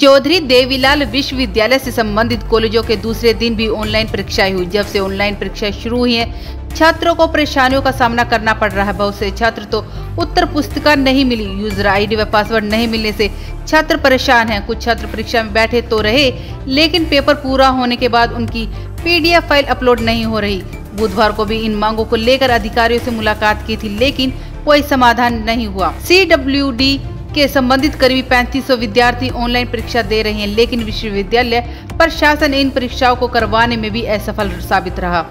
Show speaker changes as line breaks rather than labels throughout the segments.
चौधरी देवीलाल विश्वविद्यालय से संबंधित कॉलेजों के दूसरे दिन भी ऑनलाइन परीक्षाएँ हुई, जब से ऑनलाइन परीक्षाएँ शुरू हुई हैं। छात्रों को परेशानियों का सामना करना पड़ रहा है। बहुत से छात्र तो उत्तर पुस्तिका नहीं मिली यूज़र आईडी व पासवर्ड नहीं मिलने से छात्र परेशान हैं। कुछ छात्र परीक्षा में बैठे तो रहे, लेकिन पेपर पूरा होने के बाद उनकी पीडीएफ फ़ाइल अपलोड नहीं हो रही। बुधवार को भी इन मांगों को लेकर अधिकारियों से मुलाकात की थी, लेकिन कोई समाधान नहीं हुआ। सीडब्ल्यूडी के संबंधित करीब 3500 विद्यार्थी ऑनलाइन परीक्षा दे रहे हैं, लेकिन विश्वविद्यालय प्रशासन इन परीक्षाओं को करवाने में भी असफल साबित रहा।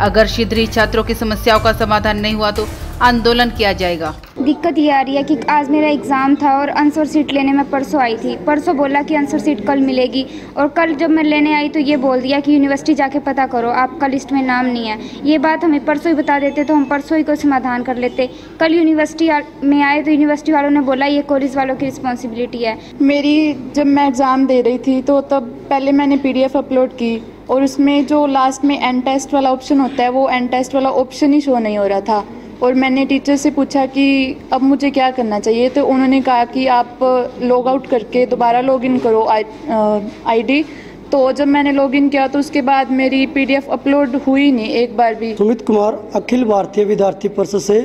अगर शीघ्र ही छात्रों की समस्याओं का समाधान नहीं हुआ तो आंदोलन किया जाएगा।
दिक्कत ये आ रही है कि आज मेरा एग्ज़ाम था और आंसर सीट लेने में परसों आई थी। परसों बोला कि आंसर सीट कल मिलेगी और कल जब मैं लेने आई तो ये बोल दिया कि यूनिवर्सिटी जाके पता करो आपका लिस्ट में नाम नहीं है। ये बात हमें परसों ही बता देते तो हम परसों ही को समाधान कर लेते। कल यूनिवर्सिटी में आए तो यूनिवर्सिटी वालों ने बोला ये कॉलेज वालों की रिस्पॉन्सिबिलिटी है।
मेरी जब मैं एग्ज़ाम दे रही थी तो तब पहले मैंने पीडीएफ अपलोड की और उसमें जो लास्ट में एन टेस्ट वाला ऑप्शन होता है वो एन टेस्ट वाला ऑप्शन ही शो नहीं हो रहा था। और मैंने टीचर से पूछा कि अब मुझे क्या करना चाहिए? तो उन्होंने कहा कि आप लॉग आउट करके दोबारा लॉगिन करो आईडी तो जब मैंने लॉगिन किया तो उसके बाद मेरी पीडीएफ अपलोड हुई नहीं एक बार भी।
सुमित कुमार, अखिल भारतीय विद्यार्थी परिषद से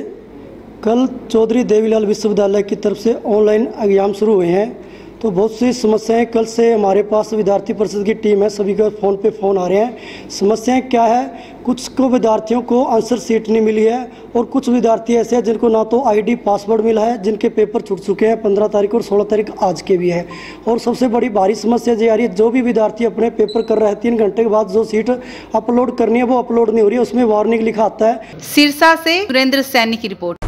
कल चौधरी देवीलाल विश्वविद्यालय की तरफ़ से ऑनलाइन एग्ज़ाम शुरू हुए हैं। तो बहुत सी समस्याएँ कल से हमारे पास विद्यार्थी परिषद की टीम है, सभी का फ़ोन पे फ़ोन आ रहे हैं। समस्याएँ क्या है? कुछ को विद्यार्थियों को आंसर सीट नहीं मिली है और कुछ विद्यार्थी ऐसे हैं जिनको ना तो आईडी पासवर्ड मिला है, जिनके पेपर छूट चुके हैं पंद्रह तारीख और सोलह तारीख आज के भी है। और सबसे बड़ी भारी समस्या ये आ रही है, जो भी विद्यार्थी अपने पेपर कर रहे हैं, तीन घंटे के बाद जो सीट अपलोड करनी है, वो अपलोड नहीं हो रही है उसमें वार्निंग लिखा आता है।
सिरसा से सुरेंद्र सैनी की रिपोर्ट।